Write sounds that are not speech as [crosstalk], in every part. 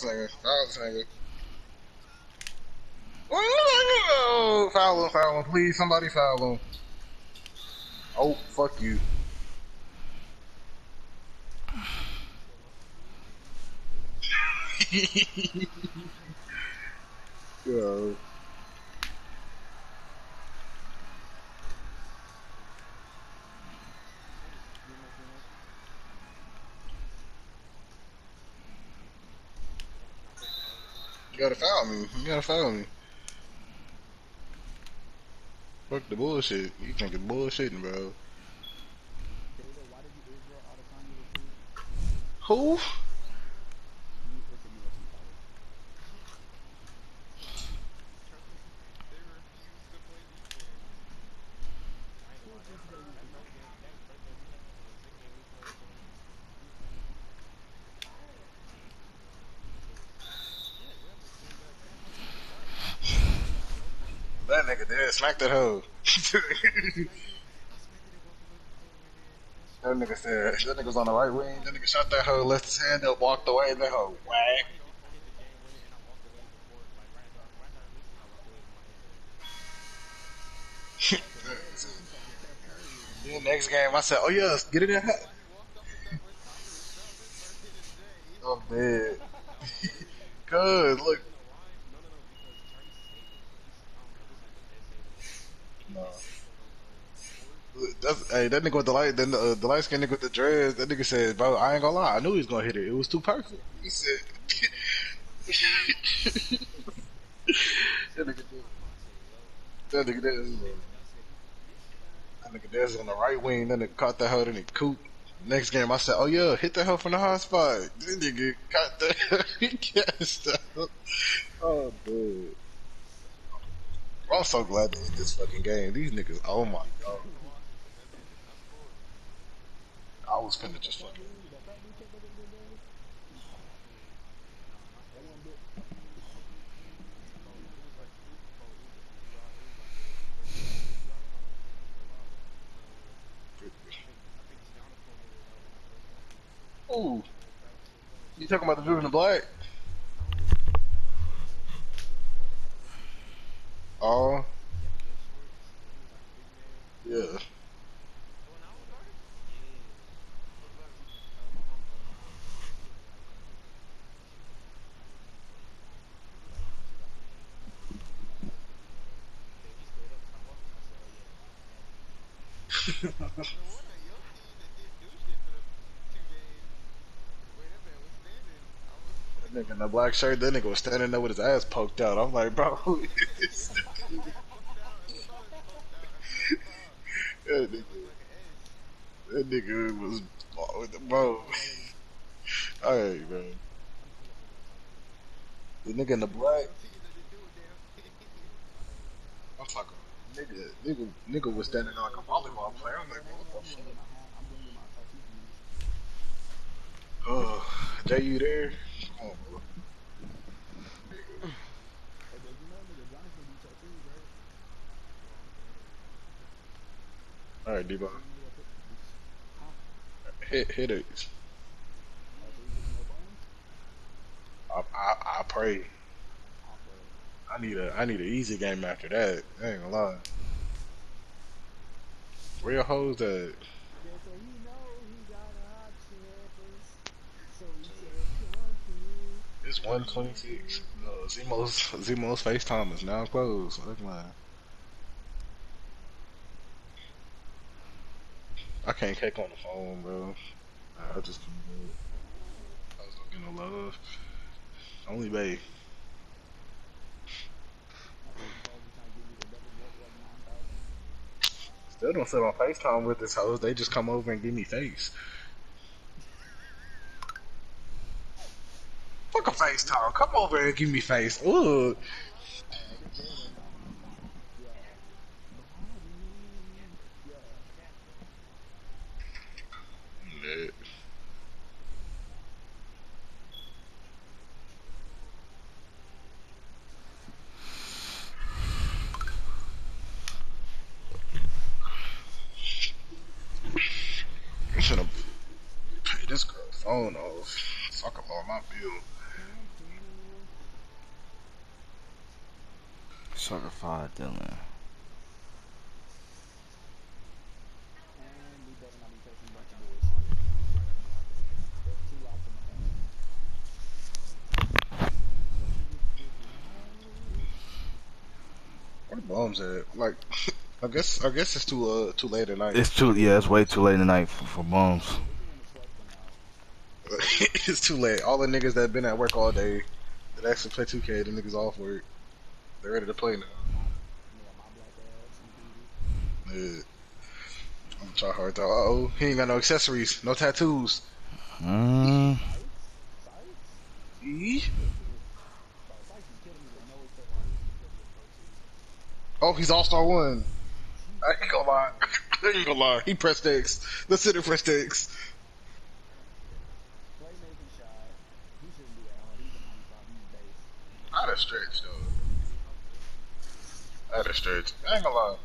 Nigga. This nigga. Oh, him, foul him. Please, somebody foul him. Oh, fuck you. [laughs] Yo. You gotta follow me. You gotta follow me. Fuck the bullshit. You think bullshitting, bro. Who? That nigga did smack that hoe. that nigga said that nigga was on the right wing. That nigga shot that hoe, left his hand up, walked away. That hoe whack. [laughs] then next game, I said, "Oh yeah, get it in." I'm dead. [laughs] Good. Look. No. That's, hey, that nigga with the light, the, uh, the light skin nigga with the dreads, that nigga said, bro, I ain't gonna lie, I knew he was gonna hit it. It was too perfect. He said, that nigga did. That nigga did. That nigga did on the right wing, then it caught that hoe, then it cooped. Next game, I said, oh yeah, hit that hoe from the hot spot. Then nigga caught that, [laughs] he gassed out. Oh, dude. I'm so glad they hit this fucking game. These niggas, oh my god. I was finna just fucking. Ooh. You talking about the dude in the black? Oh. Yeah. Nigga in the black shirt, that nigga was standing there with his ass poked out. I'm like, bro, [laughs] who is [laughs] that nigga, that nigga was, bro. [laughs] Alright, bro. The nigga in the black. I'm talking, nigga, nigga, nigga was standing like a volleyball player. I'm like, what the fuck? Oh, Jay, you there? Come bro. Alright, Debo. Hit, hit it. I, I, I pray. I need a, I need an easy game after that. I ain't gonna lie. Your hoes at? It's 126. Uh, Zemo's, Zemo's FaceTime is now closed. Look, man. I can't kick on the phone, bro. I just can't do it. I was looking no love. Only babe. Still don't sit on FaceTime with this hoes. They just come over and give me face. Fuck a FaceTime. Come over and give me face. Ooh. Oh no, fuck up all my bill. Certified Dylan. Where the bombs at? Like, [laughs] I guess I guess it's too uh too late at night. It's too yeah, it's way too late at night for, for bombs. [laughs] it's too late. All the niggas that been at work all day that actually play 2K, the niggas off work. They're ready to play now. Yeah. I'm gonna try hard though. Uh oh, he ain't got no accessories, no tattoos. Mm. E? Oh, he's All Star One. I ain't gonna lie. [laughs] I ain't gonna lie. He pressed X. Let's sit and press X. I'd have stretched though. I'd have stretched. I ain't gonna lie.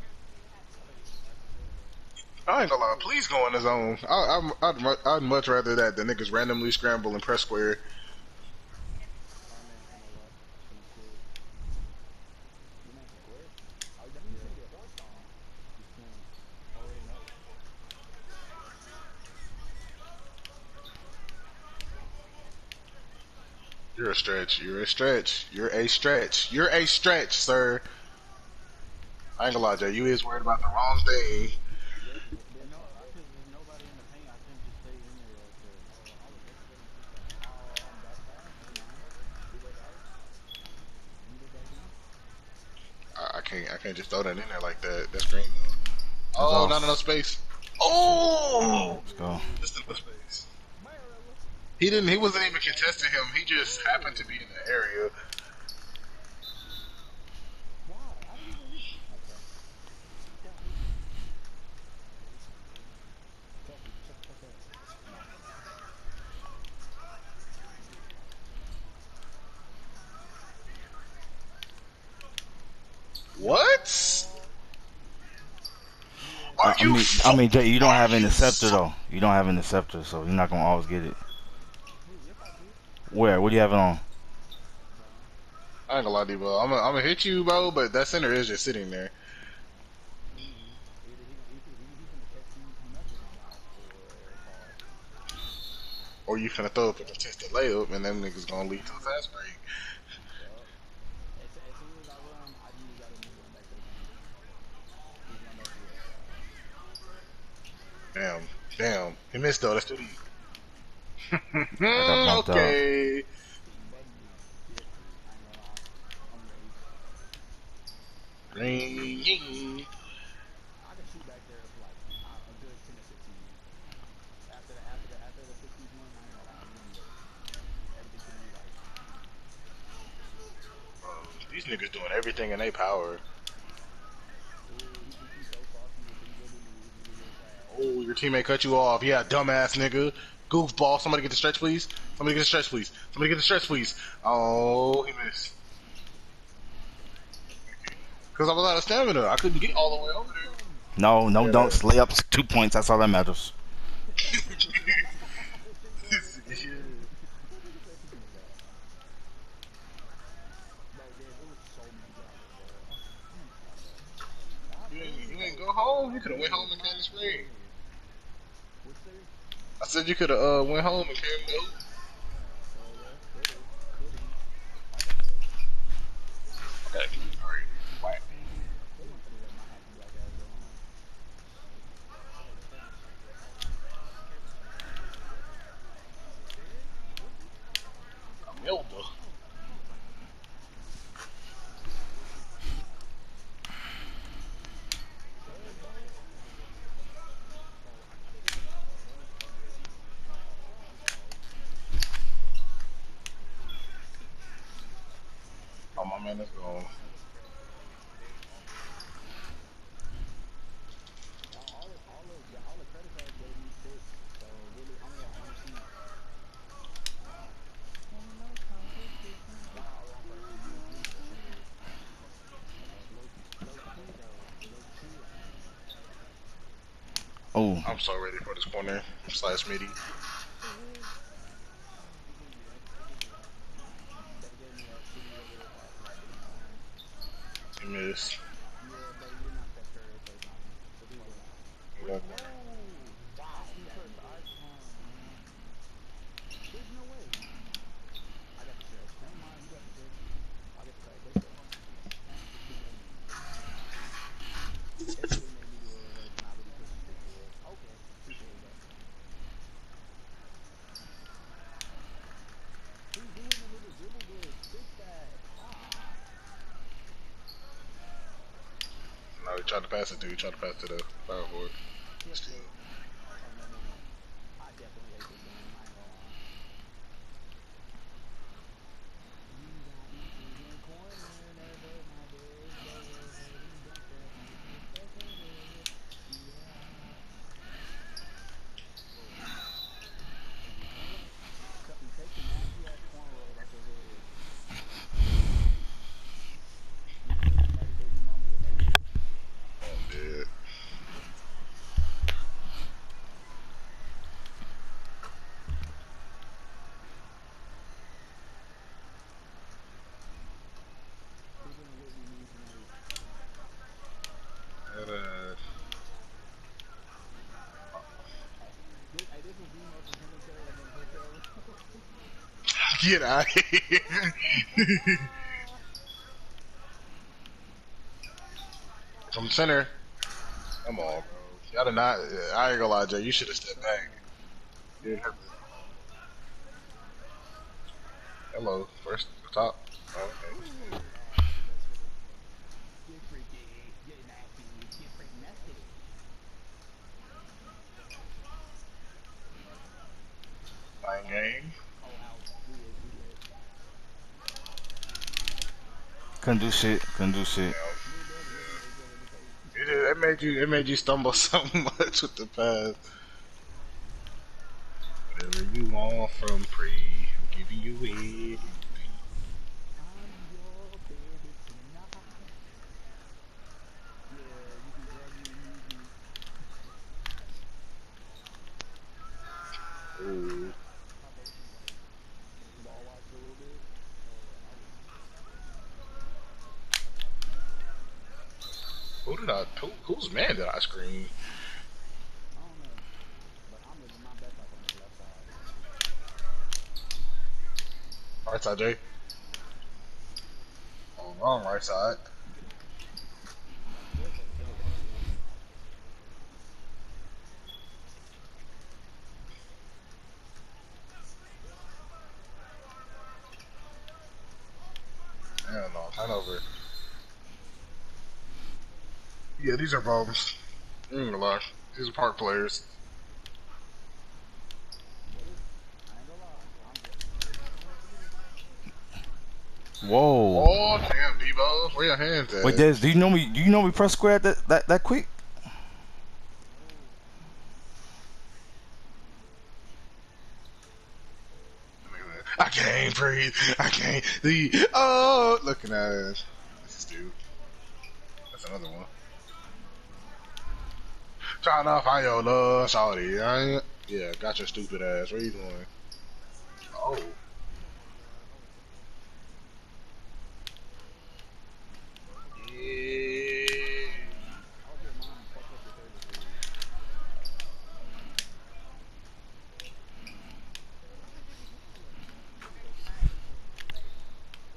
I ain't gonna lie. Please go in the zone. I, I'm, I'd, I'd much rather that than niggas randomly scramble and press square. You're a stretch. You're a stretch. You're a stretch. You're a stretch, sir. I ain't gonna lie, Jay. You is worried about the wrong thing. I, I can't. I can't just throw that in there like that. That's green. Oh, not enough space. Oh, Let's go. just enough space. He didn't. He wasn't even contesting him. He just happened to be in the area. What? Are uh, I, I mean, I mean, Jay, you don't have interceptor though. You don't have an interceptor, so you're not gonna always get it. Where? What do you have it on? I ain't gonna lie to you, bro. I'm gonna, I'm hit you, bro, but that center is just sitting there. Or you finna throw up a contested layup, and them niggas gonna lead to a fast break. Damn, damn. He missed though. That's too deep. [laughs] okay. Bro, These niggas doing everything in their power. Oh, your teammate cut you off. Yeah, dumbass nigga. Goofball. Somebody get the stretch, please. Somebody get the stretch, please. Somebody get the stretch, please. Oh, he missed. Because I was out of stamina. I couldn't get all the way over there. No, no, Yeah, don't that- lay up two points. That's all that matters. [laughs] You ain't, go home. You could have went home and came to spring. I said you could have uh, went home and came to hoop. Okay. All right. Whack. Melba. Oh, my man is gone. Oh, I'm so ready for this corner slash midi. He missed. Yeah, but you're not Steph Curry, so it's not. It's probably not. Yeah. Wow, Steve Kerr, the art. Oh, man. There's no way. I got the stretch. Never mind, you got the stretch. I got the stretch. They still won. It really made me do a reverse, and I really couldn't stick to it. Okay, appreciate that. He's doing a little dribble glitch. Fix that. Ah. No, he tried to pass it to. He tried to pass it to the power forward. Still. Oh, no, no, no. I definitely hate this game. I ain't gonna lie. You got me in the corner, never my bed, never hurting, don't step on me, step on me. Yeah. Cut me, take the nasty ass cornrows off your head. You know your daddy, baby mama would never do Oh, dead. Who's gonna whip me me tonight? And, uh, This, hey, this was email from him and Taylor and then Hotel. Get out of here. [laughs] From center. Come on, bro. Y'all did not. I ain't gonna lie, Jay. You should have stepped back. You didn't have to. Hello, first top. Oh, okay. Get freaky, get nasty, get freaking nasty. Fine game. Oh, out. We did, we did. Couldn't do shit. Couldn't do shit. It, it made you. It made you stumble [laughs] so much with the pass. Whatever you want from pre, I'm giving you it. I'm your baby tonight. Yeah, you can grab me and use me. Ooh. My basement, like, ball watch a little bit. Who did I? Who, whose man did I screen? On. Right side, Jay. Oh, wrong right side. Hell no, turnover. Yeah, these are bums. I'm gonna lie. These are park players. I ain't gonna lie. I'm good. Whoa. Oh damn, Debo, where your hands at? Wait, Des, do you know me? Do you know me press square that that that quick? I can't breathe. I can't. The oh, looking at it. This is dude. That's another one. Trying to find your love, ain't- Yeah, got your stupid ass. Where you going? Oh. Yeah. I hope your mom fucked up your favorite food.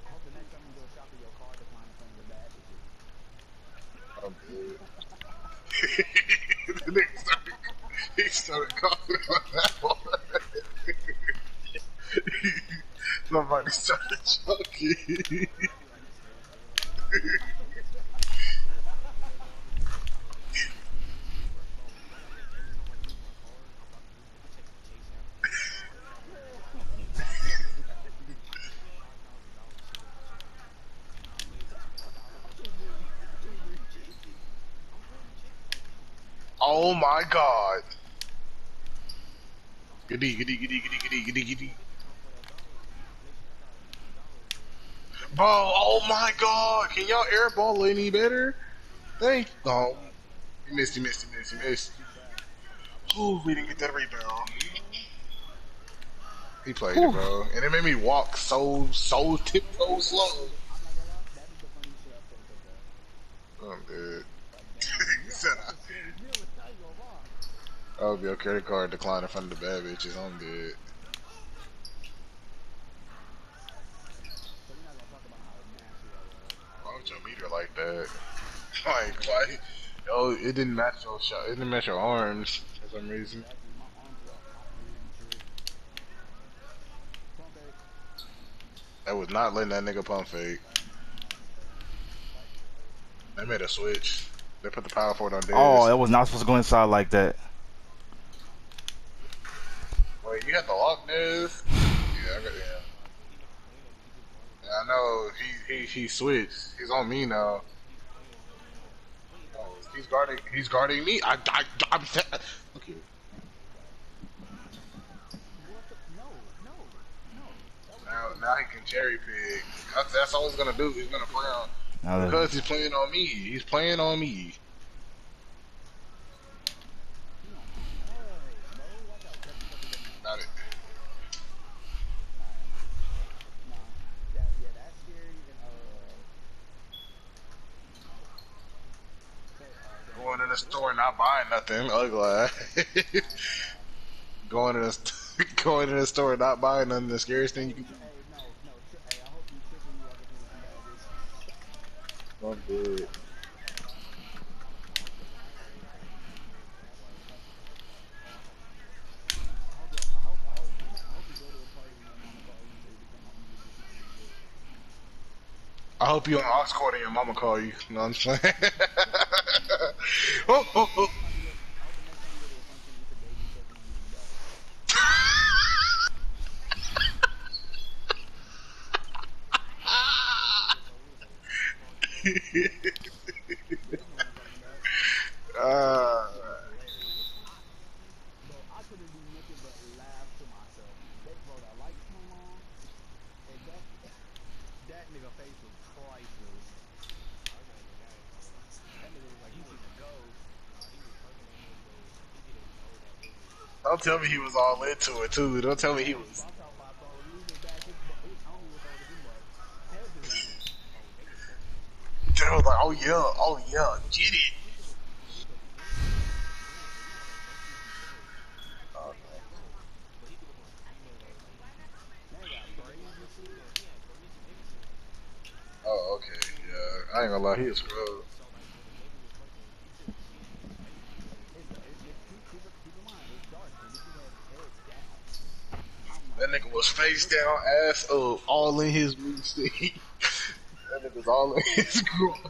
I hope the next time you go shopping, your car declines from the bad bitches. I'm good. the nigga started, he started coughing on that one. [laughs] Somebody started choking. oh my god. Giddy, giddy, giddy, giddy, giddy, giddy, giddy. Bro, oh my god. Can y'all airball any better? Thank Oh. He missed, he missed, he missed, he missed. Ooh, we didn't get that rebound. He played it, bro. And it made me walk so, so tiptoe slow. I'm not gonna lie, that is the funny shit I've said so far. dead. he said, I, I hope your credit card declined in front of the bad bitches. I'm was. Why would your meter like that? [laughs] Like, why? Yo, it didn't match your shot. It didn't match your arms for some reason. That was not letting that nigga pump fake. They made a switch. They put the power forward on Des. Oh, it was not supposed to go inside like that. Wait, you had the lock Des? Yeah, I got yeah. Yeah, I know. He he he switched. He's on me now. Oh, he's guarding. He's guarding me. I I I'm. Okay. Now now he can cherry pick. That's, that's all he's gonna do. He's gonna play on because he's playing on me. He's playing on me. you know, hey, bro, watch out. That's what you're doing. Got it. Nah, that, yeah, that's scary. And, uh, say, uh, Going in the store, not buying nothing. Ugly. [laughs] going to the st- [laughs] going in the store, not buying nothing. The scariest thing you can do. Hey, no, no. Tri- hey, I hope you trick when you walk up here and I'm do that. dead. I hope, you go to a party and your mama call you and say you become my music. I hope you on aux court and your mama call you. You know what I'm saying? [laughs] oh, oh, oh. uh, [laughs] Bro, I couldn't do nothing but laugh to myself. That bro, the lights come on, and that that nigga face was priceless. That nigga was like he seen a ghost. Don't tell me he was all into it too. Don't tell me he was. Homie was like, oh yeah, oh yeah, get it. Oh, okay, yeah. I ain't gonna lie, he a scrub. It's, it's, it's, keep, keep, it- keep in mind, it's dark, and this nigga had his head down. I'm Nigga was face down, ass up, all in his boosty. [laughs] that nigga's all in his groin. [laughs]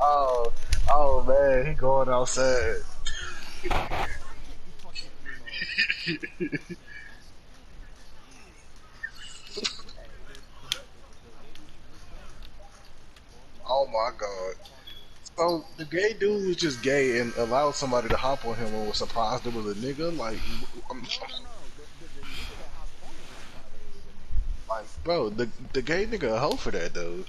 oh, oh man, he going outside. [laughs] oh my god. So the gay dude was just gay and allowed somebody to hop on him and was surprised it was a nigga. Like, I'm, no, no, no. The, the, the nigga that hopped on him was probably was a nigga. Like, bro, the the gay nigga a hoe for that though.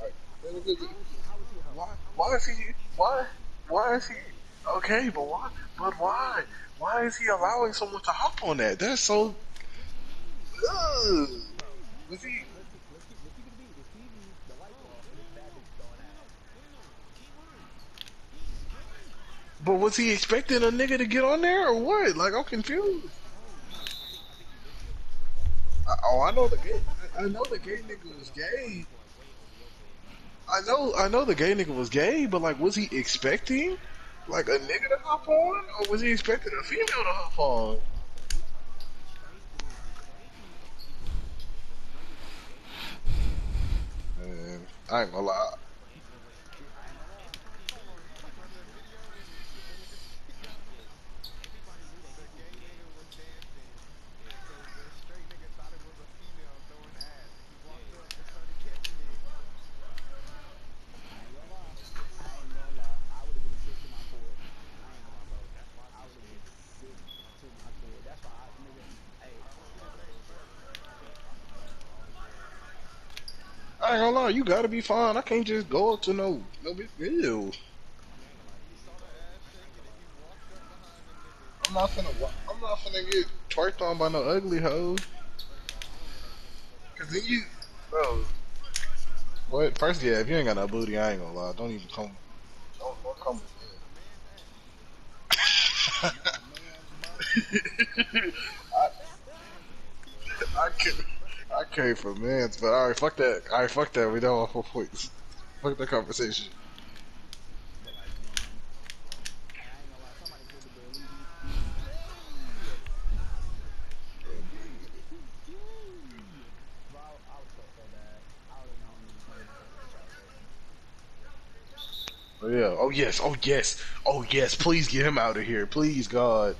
Like, How was he a hoe? why, why is he? Why? Why is he? Okay, but why? But why? Why is he allowing someone to hop on that? That's so. Ugh. Was he? But was he expecting a nigga to get on there or what? Like I'm confused. Oh, I know the gay. I, I know the gay nigga was gay. I know, I know the gay nigga was gay, but like, was he expecting like a nigga to hop on, or was he expecting a female to hop on? Man, I ain't gonna lie. I ain't gonna lie. I ain't gonna lie. I would have been sick to my core. I ain't gonna lie, bro. I would have been sick to my core. That's why I, nigga, hey, I ain't gonna lie, you gotta be fine. I can't just go up to no no deal. I'm not finna I'm not finna get twerked on by no ugly hoe. Cause then you, bro. What? First, yeah, if you ain't got no booty, I ain't gonna lie. Don't even come. Don't, don't come. I, I [laughs] can Came for mans, but alright, fuck that. Alright, fuck that. We don't want [laughs] four points. Fuck that conversation. Oh yeah. Oh yes. Oh yes. Oh yes. Please get him out of here. Please, God.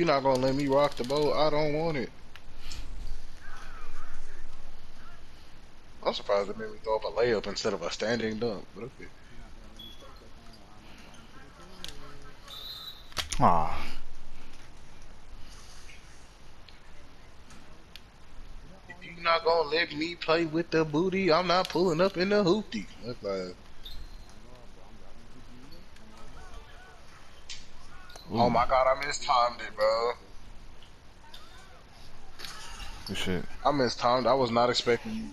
You're not gonna let me rock the boat, I don't want it. I'm surprised it made me throw up a layup instead of a standing dunk, but okay. Ah, If you not gonna let me play with the booty, I'm not pulling up in the hoopty. That's like, oh my god, I mistimed it, bro. good shit. I mistimed. I was not expecting you.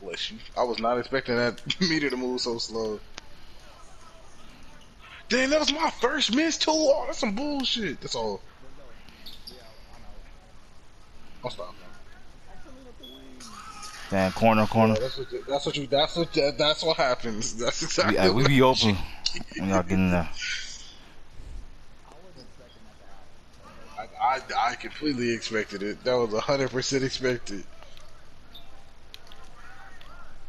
Bless you. I was not expecting that [laughs] meter to move so slow. Damn, that was my first miss too. Oh, that's some bullshit. That's all. I'll stop. Damn, corner, corner. That's what. You, that's what you. That's what. That's what happens. That's exactly. We, uh, we be open [laughs] when y'all get in there. I, I, I completely expected it. That was hundred percent expected.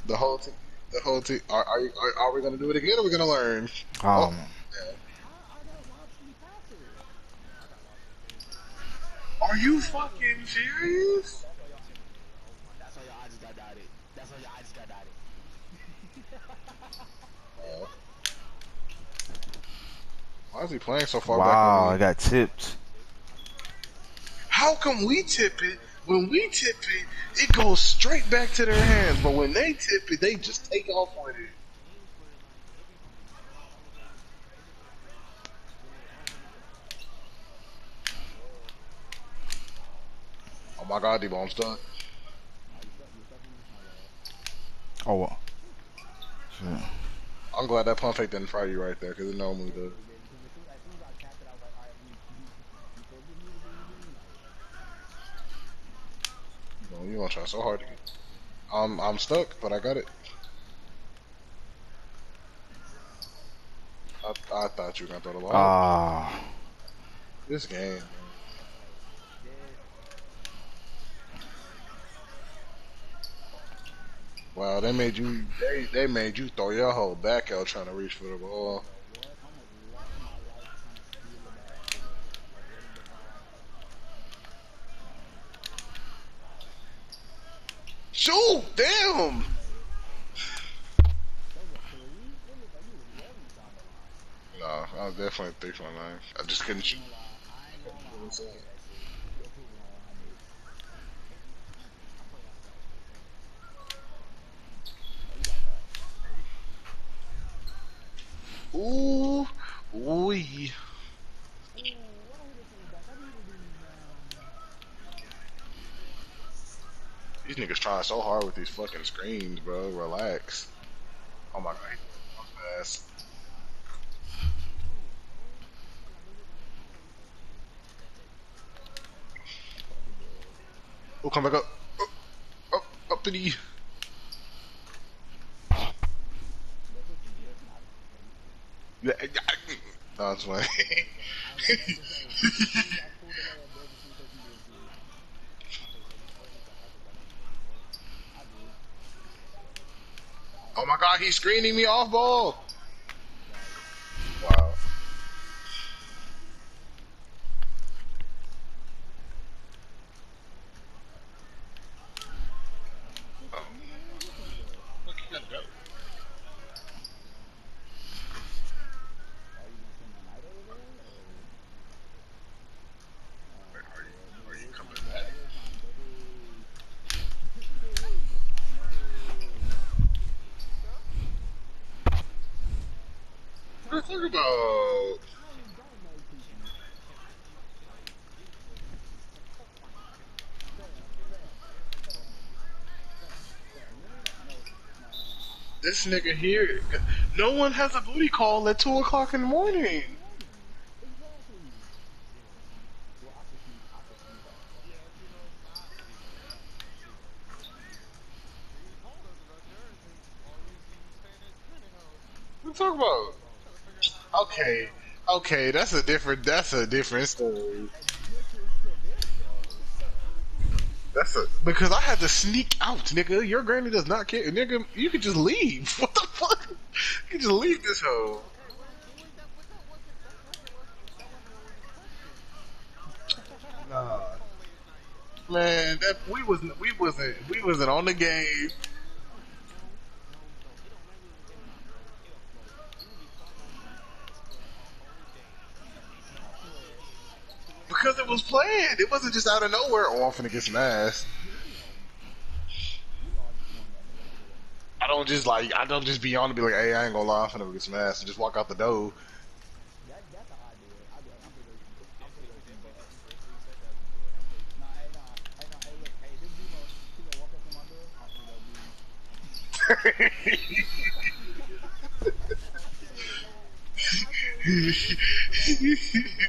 The whole team. The whole team. Are, are, are, are we gonna do it again? or Are we gonna learn? Um, Are you fucking serious? That's how your eyes just got dotted. That's how your eyes just got dotted. Why is he playing so far back. wow, I got tipped. How come we tip it? When we tip it, it goes straight back to their hands. But when they tip it, they just take off with it. Oh my god, Debo, I'm stuck. Oh, well. I'm glad that pump fake didn't fry you right there, because it normally does. As soon as I tapped it, I was like, alright, we, we, we still give me the You know, you gonna try so hard to get. I'm I'm stuck, but I got it. I, I thought you were gonna throw the ball. Ah, this game. man. Wow, they made you they they made you throw your whole back out trying to reach for the ball. Shoot! Damn! No, I was definitely three for nine. I just couldn't shoot. Ooh, ooh. Trying so hard with these fucking screens, bro. Relax. Oh my god, I'm fast. Oh, come back up. Oh, up, up, up to the. [laughs] Yeah, [laughs] yeah, No, it's fine. oh my god, he's screening me off ball. Wow. Oh. Look, you gotta go. Are you, are you coming back? about? This nigga here, no one has a booty call at 2 o'clock in the morning. What talking about? Okay, okay, that's a different, that's a different story. That's a, because I had to sneak out, nigga. Your granny does not care. Nigga, you could just leave. [laughs] What the fuck? You could just leave this hoe. Nah. Man, that we wasn't we wasn't we wasn't on the game. Because it was planned. It wasn't just out of nowhere. Oh, I'm finna get some ass. I don't just like I don't just be on to be like, hey, I ain't gonna lie, I'm finna get some ass and just walk out the door. [laughs]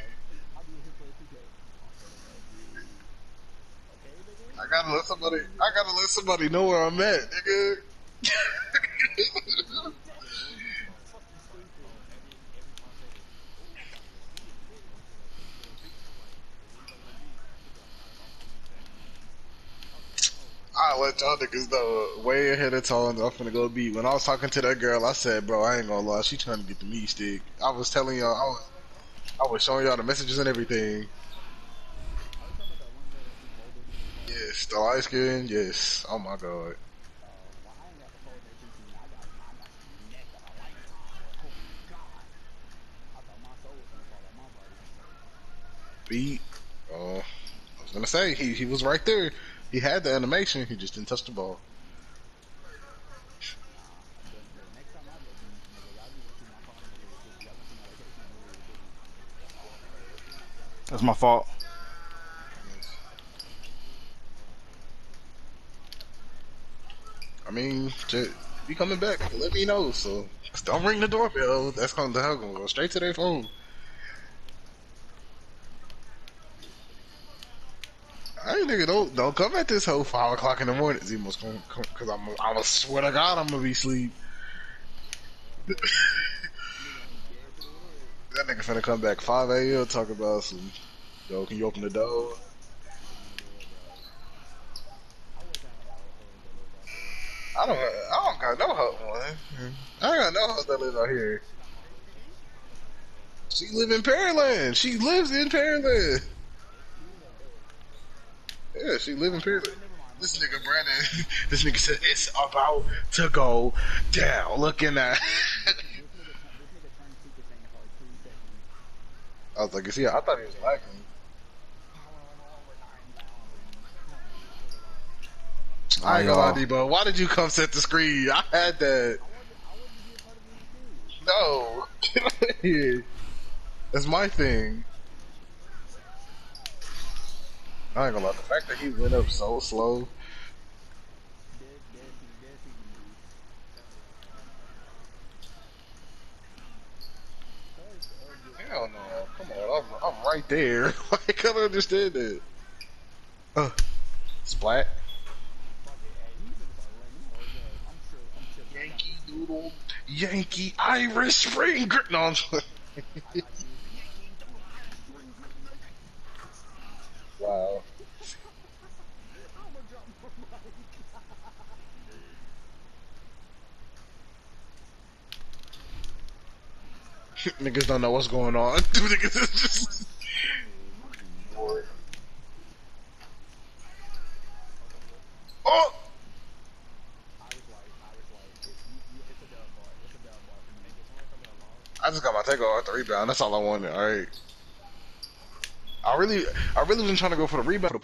[laughs] gotta let somebody I gotta let somebody know where I'm at, nigga. [laughs] I let y'all niggas know way ahead of time. I'm finna go beat. When I was talking to that girl, I said, "Bro, I ain't gonna lie. She trying to get the meat stick." I was telling y'all, I was, I was showing y'all the messages and everything. Yes, the light skin. Yes. Oh my god. Beat. Uh, I was gonna say he he was right there. He had the animation. He just didn't touch the ball. That's my fault. Mean, just be coming back. Let me know. So don't ring the doorbell. That's gonna, that's gonna go straight to their phone. I ain't nigga don't don't come at this hoe five o'clock in the morning. Zemo's come because I'm I'm a swear to God I'm gonna be asleep. [laughs] that nigga finna come back five a.m. talk about some. Yo, can you open the door? I don't I don't got no hoe, man. I got no hoe that live out here. She live in Pearland. She lives in Pearland. Yeah, she live in Pearland. This nigga Brandon, [laughs] this nigga said it's about to go down. Looking at. That. [laughs] I was like, is he? I thought he was lagging. I ain't gonna lie. Why did you come set the screen? I had that. No, get out of here. That's my thing. I ain't gonna lie. The fact that he went up so slow. Hell no. Come on. I'm, I'm right there. [laughs] I can't understand that. Uh, splat. Yankee Doodle. Yankee Irish Spring. No, Wow. [laughs] Niggas don't know what's going on. [laughs] Niggas just. My takeover at the rebound. That's all I wanted. All right. I really, I really been trying to go for the rebound.